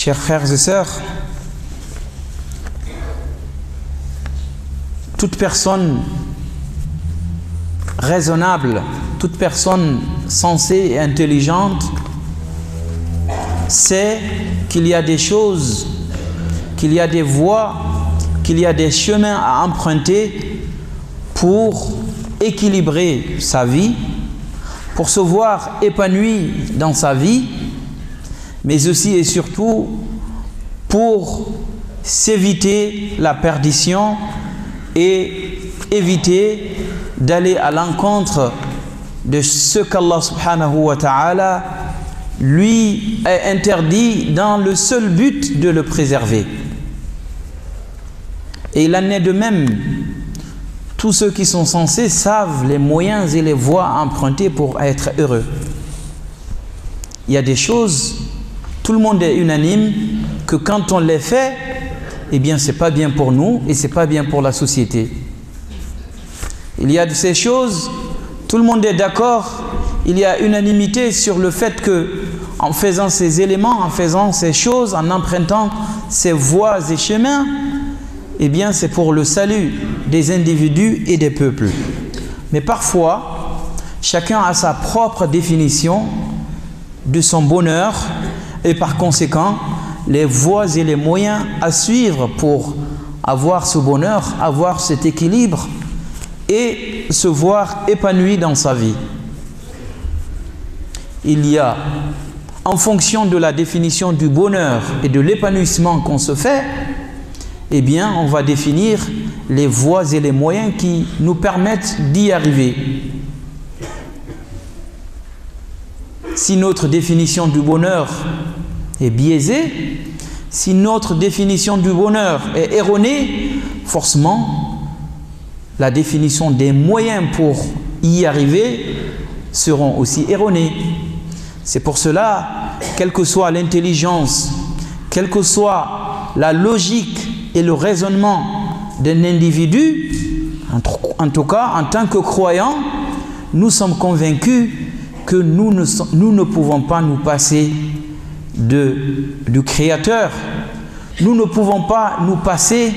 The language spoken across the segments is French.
chers frères et sœurs, toute personne raisonnable, toute personne sensée et intelligente sait qu'il y a des choses, qu'il y a des voies, qu'il y a des chemins à emprunter pour équilibrer sa vie, pour se voir épanoui dans sa vie, mais aussi et surtout pour s'éviter la perdition et éviter d'aller à l'encontre de ce qu'Allah subhanahu wa ta'ala lui a interdit dans le seul but de le préserver. Et il en est de même. Tous ceux qui sont censés savent les moyens et les voies emprunter pour être heureux. Il y a des choses, tout le monde est unanime, que quand on les fait, eh bien, c'est pas bien pour nous et c'est pas bien pour la société. Il y a de ces choses, tout le monde est d'accord, il y a unanimité sur le fait que en faisant ces éléments, en faisant ces choses, en empruntant ces voies et chemins, eh bien c'est pour le salut des individus et des peuples. Mais parfois, chacun a sa propre définition de son bonheur et par conséquent, les voies et les moyens à suivre pour avoir ce bonheur, avoir cet équilibre et se voir épanoui dans sa vie. Il y a, en fonction de la définition du bonheur et de l'épanouissement qu'on se fait, eh bien, on va définir les voies et les moyens qui nous permettent d'y arriver. Si notre définition du bonheur est biaisée, si notre définition du bonheur est erronée, forcément, la définition des moyens pour y arriver seront aussi erronés. C'est pour cela, quelle que soit l'intelligence, quelle que soit la logique et le raisonnement d'un individu, en tout cas en tant que croyant, nous sommes convaincus que nous ne, nous ne pouvons pas nous passer du Créateur. Nous ne pouvons pas nous passer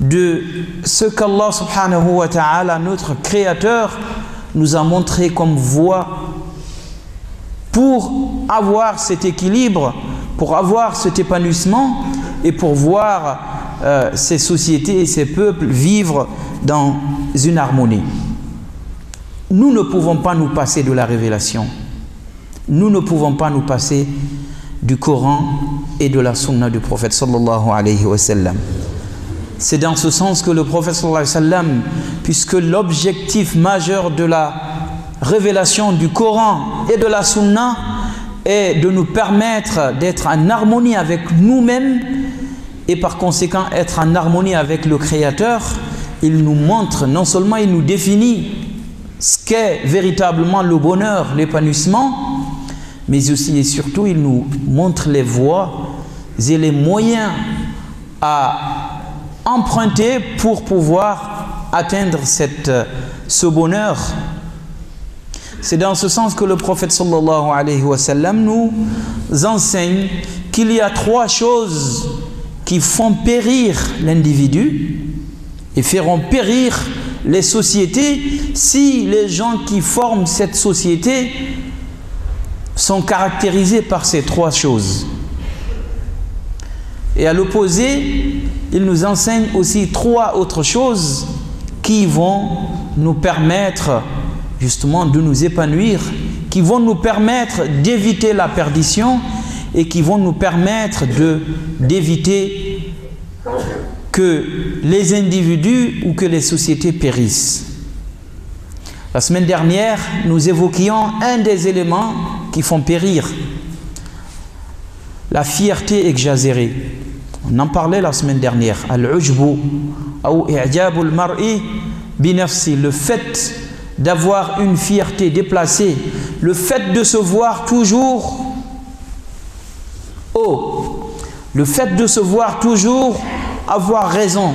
de ce qu'Allah subhanahu wa ta'ala, notre Créateur, nous a montré comme voie pour avoir cet équilibre, pour avoir cet épanouissement et pour voir euh, ces sociétés et ces peuples vivre dans une harmonie. Nous ne pouvons pas nous passer de la révélation. Nous ne pouvons pas nous passer du Coran et de la sunna du prophète sallallahu alayhi wa sallam. C'est dans ce sens que le prophète sallallahu alayhi wa sallam, puisque l'objectif majeur de la révélation du Coran et de la sunna est de nous permettre d'être en harmonie avec nous-mêmes et par conséquent être en harmonie avec le Créateur, il nous montre, non seulement il nous définit ce qu'est véritablement le bonheur, l'épanouissement, mais aussi et surtout il nous montre les voies et les moyens à emprunter pour pouvoir atteindre cette, ce bonheur. C'est dans ce sens que le prophète sallallahu alayhi wa sallam nous enseigne qu'il y a trois choses qui font périr l'individu et feront périr les sociétés si les gens qui forment cette société sont caractérisés par ces trois choses. Et à l'opposé, il nous enseigne aussi trois autres choses qui vont nous permettre justement de nous épanouir, qui vont nous permettre d'éviter la perdition et qui vont nous permettre d'éviter que les individus ou que les sociétés périssent. La semaine dernière, nous évoquions un des éléments qui font périr la fierté exagérée. On en parlait la semaine dernière. Le fait d'avoir une fierté déplacée, le fait de se voir toujours haut, le fait de se voir toujours avoir raison,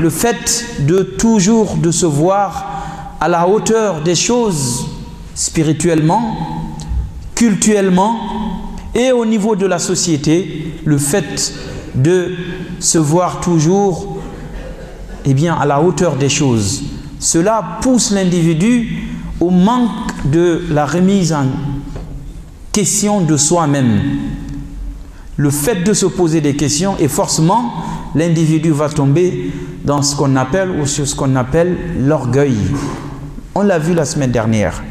le fait de toujours se voir à la hauteur des choses spirituellement, culturellement et au niveau de la société, le fait de se voir toujours eh à la hauteur des choses. Cela pousse l'individu au manque de la remise en question de soi-même. Le fait de se poser des questions et forcément l'individu va tomber dans ce qu'on appelle ou sur ce qu'on appelle l'orgueil. On l'a vu la semaine dernière.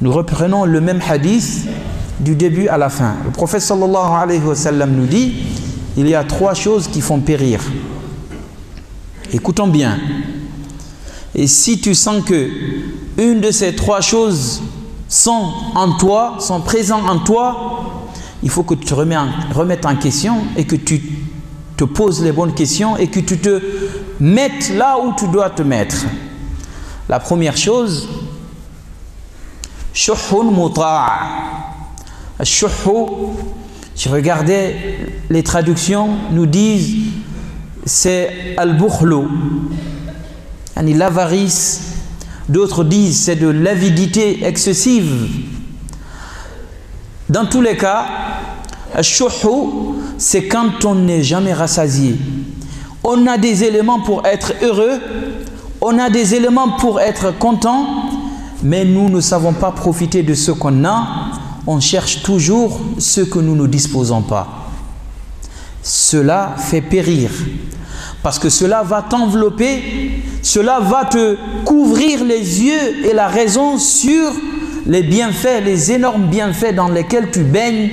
Nous reprenons le même hadith du début à la fin. Le prophète sallallahu alayhi wa sallam nous dit il y a trois choses qui font périr. Écoutons bien. Et si tu sens que une de ces trois choses sont en toi, sont présentes en toi, il faut que tu te remettes en question et que tu te poses les bonnes questions et que tu te mettes là où tu dois te mettre. La première chose, shuhun muta'a. regardais les traductions, nous disent c'est al-bukhlu, l'avarice. D'autres disent c'est de l'avidité excessive. Dans tous les cas, c'est quand on n'est jamais rassasié. On a des éléments pour être heureux, on a des éléments pour être content, mais nous ne savons pas profiter de ce qu'on a. On cherche toujours ce que nous ne disposons pas. Cela fait périr. Parce que cela va t'envelopper, cela va te couvrir les yeux et la raison sur les bienfaits, les énormes bienfaits dans lesquels tu baignes,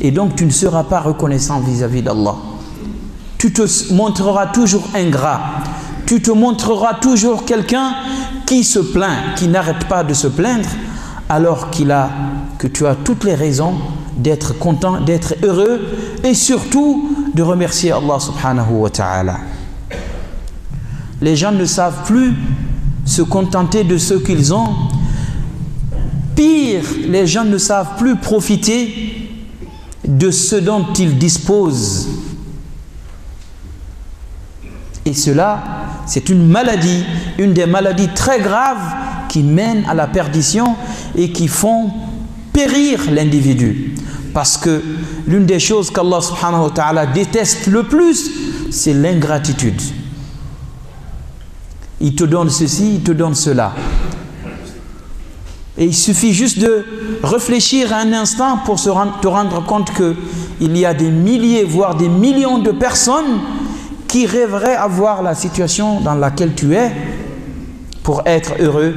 et donc tu ne seras pas reconnaissant vis-à-vis d'Allah. Tu te montreras toujours ingrat, tu te montreras toujours quelqu'un qui se plaint, qui n'arrête pas de se plaindre, alors qu'il a, que tu as toutes les raisons d'être content, d'être heureux, et surtout de remercier Allah subhanahu wa ta'ala les gens ne savent plus se contenter de ce qu'ils ont. Pire, les gens ne savent plus profiter de ce dont ils disposent. Et cela, c'est une maladie, une des maladies très graves qui mènent à la perdition et qui font périr l'individu. Parce que l'une des choses qu'Allah subhanahu wa ta'ala déteste le plus, c'est l'ingratitude. Il te donne ceci, il te donne cela. Et il suffit juste de réfléchir un instant pour te rendre compte qu'il y a des milliers, voire des millions de personnes qui rêveraient avoir la situation dans laquelle tu es pour être heureux.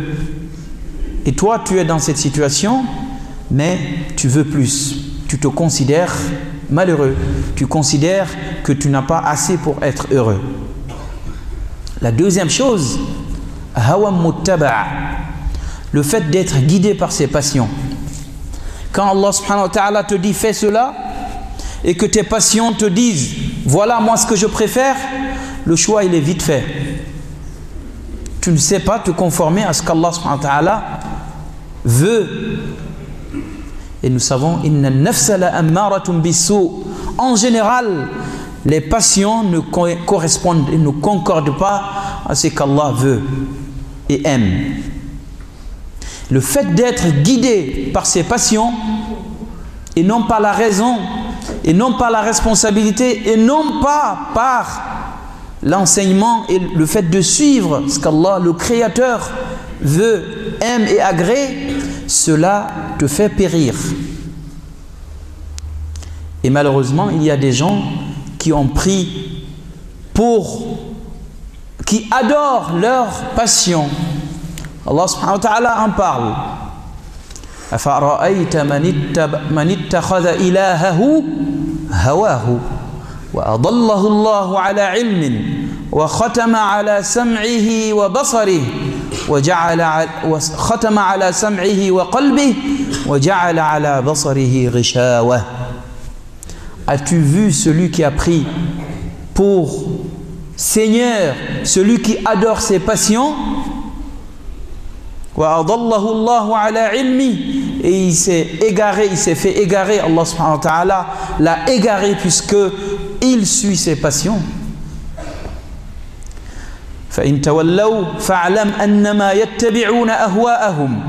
Et toi, tu es dans cette situation, mais tu veux plus. Tu te considères malheureux. Tu considères que tu n'as pas assez pour être heureux. La deuxième chose, le fait d'être guidé par ses passions. Quand Allah subhanahu wa ta'ala te dit fais cela et que tes passions te disent voilà moi ce que je préfère, le choix il est vite fait. Tu ne sais pas te conformer à ce qu'Allah subhanahu veut. Et nous savons en général, les passions ne correspondent et ne concordent pas à ce qu'Allah veut et aime. Le fait d'être guidé par ses passions et non par la raison et non par la responsabilité et non pas par l'enseignement et le fait de suivre ce qu'Allah, le Créateur, veut, aime et agrée, cela te fait périr. Et malheureusement, il y a des gens qui ont pris pour, qui adorent leur passion. Allah subhanahu wa ta'ala en parle. أفرأيت من اتخذ إلهه هواه وأضله الله على علم وختم على سمعه وبصره وجعل وختم على سمعه وقلبه وجعل على بصره غشاوة As-tu vu celui qui a pris pour Seigneur celui qui adore ses passions et il s'est égaré, il s'est fait égarer, Allah subhanahu wa ta'ala l'a égaré puisque il suit ses passions. فإن تولوا فاعلم أنما يتبعون أهواءهم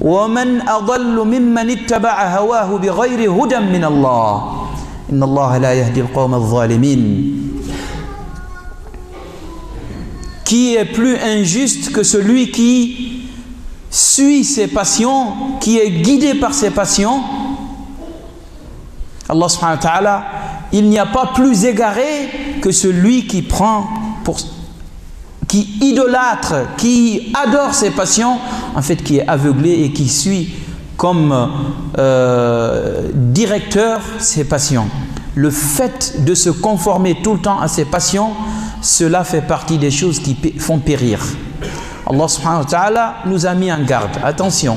ومن أضل ممن اتبع هواه بغير هدى من الله Inna Allah la yahdi al-qawm al-zalimin. Qui est plus injuste que celui qui suit ses passions, qui est guidé par ses passions Allah subhanahu wa ta'ala, il n'y a pas plus égaré que celui qui prend qui idolâtre, qui adore ses passions, en fait qui est aveuglé et qui suit comme euh, directeur ses passions. Le fait de se conformer tout le temps à ses passions, cela fait partie des choses qui font périr. Allah nous a mis en garde. Attention,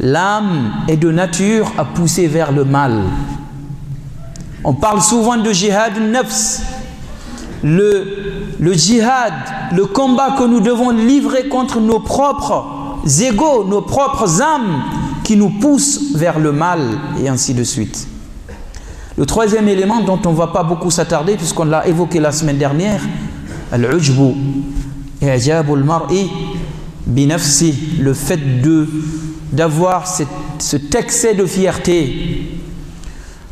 l'âme est de nature à pousser vers le mal. On parle souvent de jihad nafs, le, djihad, le combat que nous devons livrer contre nos propres égaux, nos propres âmes qui nous poussent vers le mal et ainsi de suite. Le troisième élément dont on ne va pas beaucoup s'attarder puisqu'on l'a évoqué la semaine dernière, al-ujbu, binafsi, le fait d'avoir cet excès de fierté.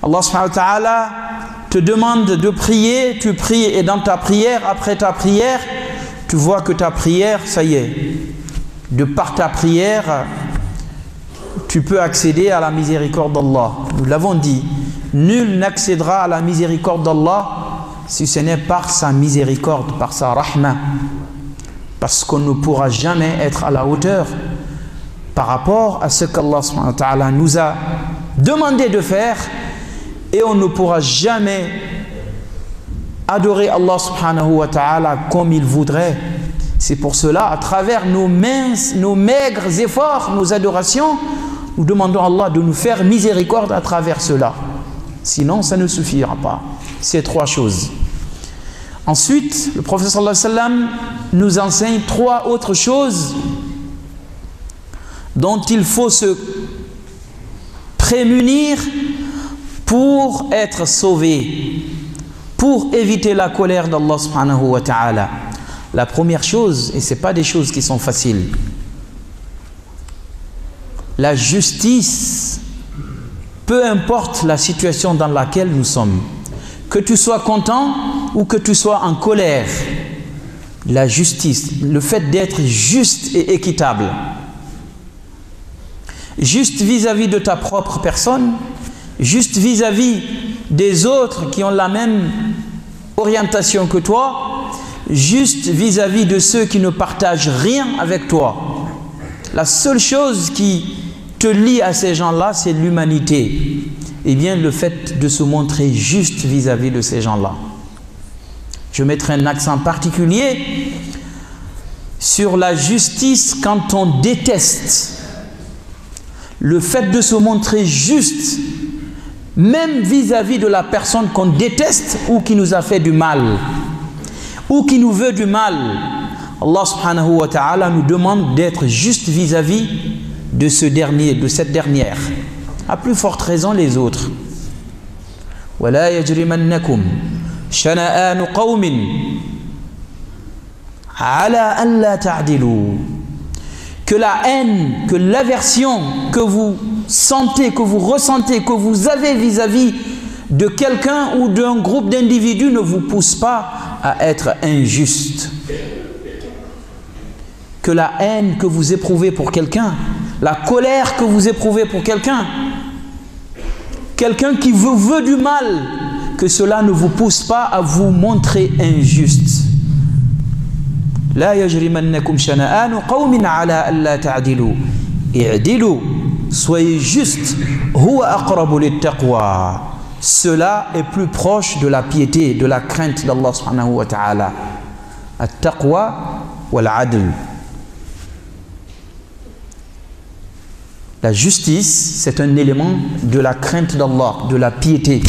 Allah subhanahu wa ta'ala te demande de prier, tu pries et dans ta prière, après ta prière, tu vois que ta prière, ça y est, de par ta prière, tu peux accéder à la miséricorde d'Allah. Nous l'avons dit, nul n'accédera à la miséricorde d'Allah si ce n'est par sa miséricorde, par sa rahma. Parce qu'on ne pourra jamais être à la hauteur par rapport à ce qu'Allah nous a demandé de faire et on ne pourra jamais adorer Allah subhanahu wa ta'ala comme il voudrait. C'est pour cela, à travers nos minces, nos maigres efforts, nos adorations, nous demandons à Allah de nous faire miséricorde à travers cela. Sinon, ça ne suffira pas. Ces trois choses. Ensuite, le prophète sallam nous enseigne trois autres choses dont il faut se prémunir pour être sauvé, pour éviter la colère d'Allah subhanahu wa ta'ala. La première chose, et ce n'est pas des choses qui sont faciles, la justice, peu importe la situation dans laquelle nous sommes, que tu sois content ou que tu sois en colère, la justice, le fait d'être juste et équitable, juste vis-à-vis de ta propre personne, juste vis-à-vis des autres qui ont la même orientation que toi, juste vis-à-vis de ceux qui ne partagent rien avec toi. La seule chose qui te lie à ces gens-là, c'est l'humanité. Et bien le fait de se montrer juste vis-à-vis de ces gens-là. Je mettrai un accent particulier sur la justice quand on déteste. Le fait de se montrer juste, même vis-à-vis de la personne qu'on déteste ou qui nous a fait du mal, ou qui nous veut du mal. Allah subhanahu wa ta'ala nous demande d'être juste vis-à-vis de ce dernier, de cette dernière. À plus forte raison les autres ولا يجرمنكم شنآن قوم على ألا تعدلوا que la haine, que l'aversion que vous sentez, que vous ressentez, que vous avez vis-à-vis de quelqu'un ou d'un groupe d'individus ne vous pousse pas à être injuste. Que la haine que vous éprouvez pour quelqu'un, la colère que vous éprouvez pour quelqu'un, quelqu'un qui vous veut du mal, que cela ne vous pousse pas à vous montrer injuste. لا يجرمنكم شنآن قوم على ألا تعدلوا اعدلوا soyez juste huwa aqrabu littaqwa cela est plus proche de la piété de la crainte d'Allah subhanahu wa ta'ala at-taqwa wal adl la justice c'est un élément de la crainte d'Allah de la piété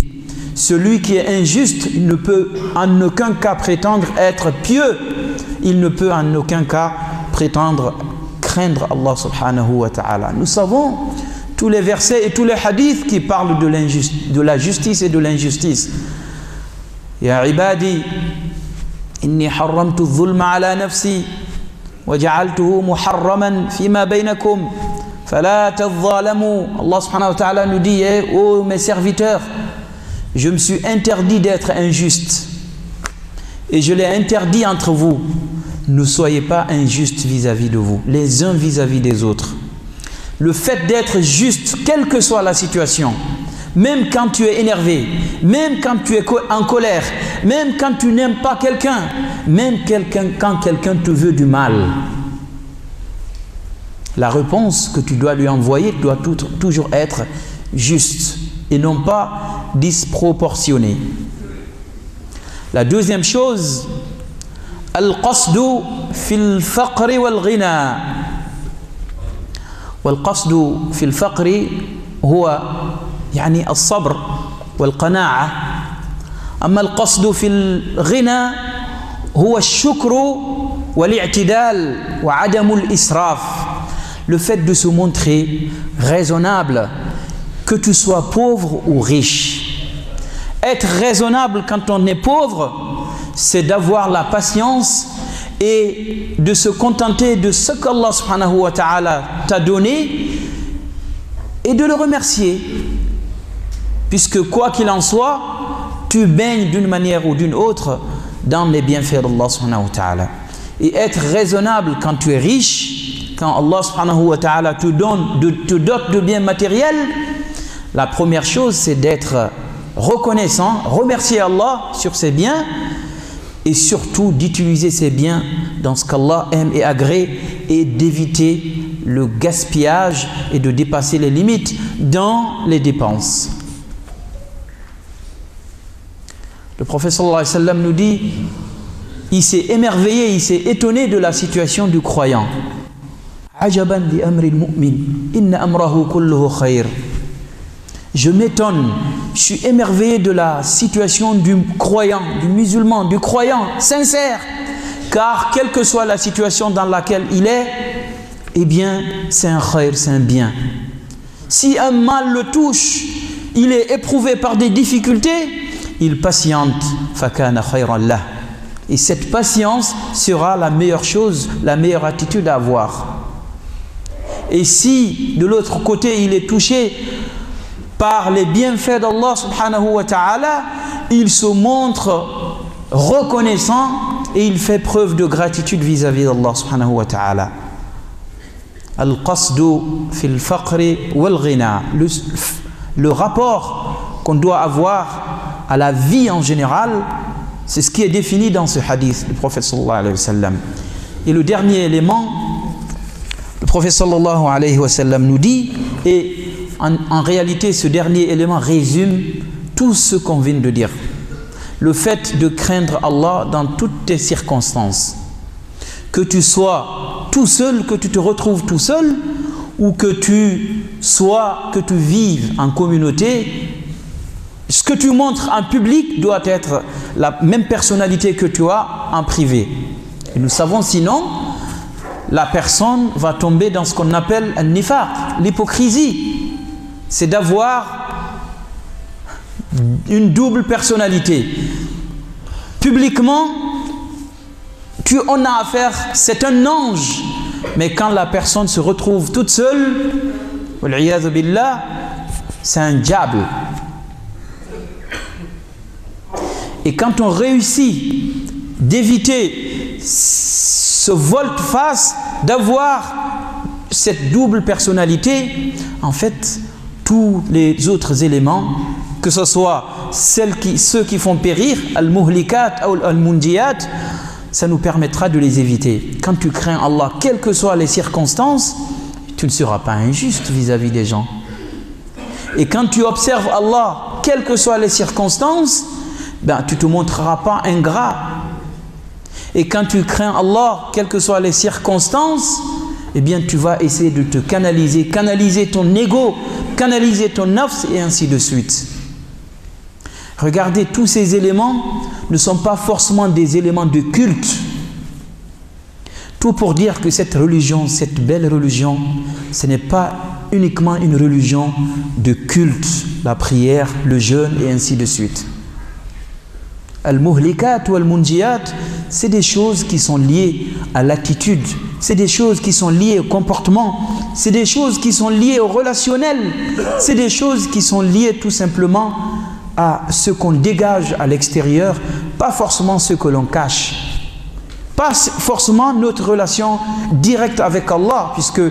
celui qui est injuste ne peut en aucun cas prétendre être pieux il ne peut en aucun cas prétendre craindre Allah subhanahu wa ta'ala. Nous savons tous les versets et tous les hadiths qui parlent de, de la justice et de l'injustice. Ya ibadi, inni harramtu dhulma ala nafsi wa ja'altuhu muharraman fima baynakum fala. Allah subhanahu wa ta'ala nous dit, oh mes serviteurs, je me suis interdit d'être injuste. Et je l'ai interdit entre vous. Ne soyez pas injustes vis-à-vis de vous, les uns vis-à-vis des autres. Le fait d'être juste, quelle que soit la situation, même quand tu es énervé, même quand tu es en colère, même quand tu n'aimes pas quelqu'un, même quand quelqu'un te veut du mal, la réponse que tu dois lui envoyer doit toujours être juste et non pas disproportionnée. La deuxième chose, القصد في الفقر والغنى والقصد في الفقر هو يعني الصبر والقناعة أما القصد في الغنى هو الشكر والاعتدال وعدم الإسراف le fait de se montrer raisonnable que tu sois pauvre ou riche être raisonnable quand on est pauvre c'est d'avoir la patience et de se contenter de ce qu'Allah subhanahu wa ta'ala t'a donné et de le remercier. Puisque quoi qu'il en soit, tu baignes d'une manière ou d'une autre dans les bienfaits d'Allah subhanahu wa ta'ala. Et être raisonnable quand tu es riche, quand Allah subhanahu wa ta'ala te, donne, te dote de biens matériels, la première chose c'est d'être reconnaissant, remercier Allah sur ses biens et surtout d'utiliser ces biens dans ce qu'Allah aime et agrée et d'éviter le gaspillage et de dépasser les limites dans les dépenses. Le prophète sallam nous dit il s'est émerveillé, il s'est étonné de la situation du croyant. Ajaban amri mu'min inna amrahu je m'étonne, je suis émerveillé de la situation du croyant, du musulman, du croyant sincère. Car quelle que soit la situation dans laquelle il est, eh bien, c'est un khair, c'est un bien. Si un mal le touche, il est éprouvé par des difficultés, il patiente. Et cette patience sera la meilleure chose, la meilleure attitude à avoir. Et si de l'autre côté il est touché par les bienfaits d'Allah subhanahu wa ta'ala, il se montre reconnaissant et il fait preuve de gratitude vis-à-vis d'Allah subhanahu wa ta'ala. Ghina. Le rapport qu'on doit avoir à la vie en général, c'est ce qui est défini dans ce hadith du prophète sallallahu alayhi wa sallam. Et le dernier élément, le prophète sallallahu alayhi wa sallam nous dit, et en, réalité, ce dernier élément résume tout ce qu'on vient de dire. Le fait de craindre Allah dans toutes tes circonstances. Que tu sois tout seul, que tu te retrouves tout seul, ou que tu sois, que tu vives en communauté, ce que tu montres en public doit être la même personnalité que tu as en privé. Et nous savons sinon, la personne va tomber dans ce qu'on appelle un nifaq, l'hypocrisie c'est d'avoir une double personnalité. Publiquement, tu en as affaire, c'est un ange. Mais quand la personne se retrouve toute seule, c'est un diable. Et quand on réussit d'éviter ce volte-face, d'avoir cette double personnalité, en fait, tous les autres éléments, que ce soit ceux qui font périr, al-muhlikat ou al-mundiyat, ça nous permettra de les éviter. Quand tu crains Allah, quelles que soient les circonstances, tu ne seras pas injuste vis-à-vis des gens. Et quand tu observes Allah, quelles que soient les circonstances, ben, tu ne te montreras pas ingrat. Et quand tu crains Allah, quelles que soient les circonstances, eh bien tu vas essayer de te canaliser, canaliser ton ego, canaliser ton nafs et ainsi de suite. Regardez, tous ces éléments ne sont pas forcément des éléments de culte. Tout pour dire que cette religion, cette belle religion, ce n'est pas uniquement une religion de culte, la prière, le jeûne et ainsi de suite. Al-muhlikat ou al-munjiyat, c'est des choses qui sont liées à l'attitude, c'est des choses qui sont liées au comportement, c'est des choses qui sont liées au relationnel, c'est des choses qui sont liées tout simplement à ce qu'on dégage à l'extérieur, pas forcément ce que l'on cache. Pas forcément notre relation directe avec Allah, puisque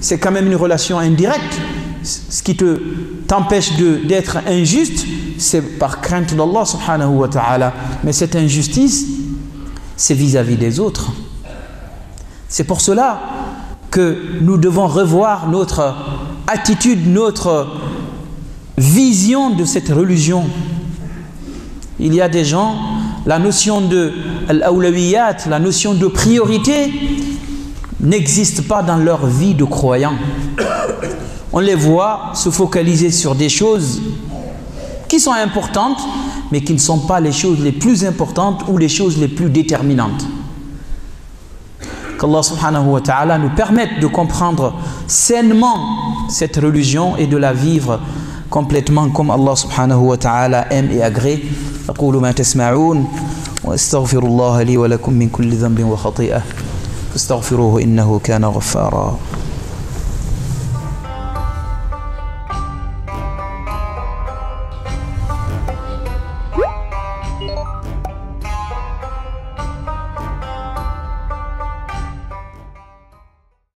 c'est quand même une relation indirecte. Ce qui te t'empêche d'être injuste, c'est par crainte d'Allah subhanahu wa ta'ala. Mais cette injustice, c'est vis-à-vis des autres. C'est pour cela que nous devons revoir notre attitude, notre vision de cette religion. Il y a des gens, la notion de l'awlawiyat, la notion de priorité, n'existe pas dans leur vie de croyants. On les voit se focaliser sur des choses qui sont importantes, mais qui ne sont pas les choses les plus importantes ou les choses les plus déterminantes Qu'Allah subhanahu wa ta'ala nous permette de comprendre sainement cette religion et de la vivre complètement comme Allah subhanahu wa ta'ala aime et agrée. أقول ما تسمعون وأستغفر الله لي ولكم من كل ذنب وخطيئة فاستغفروه إنه كان غفارا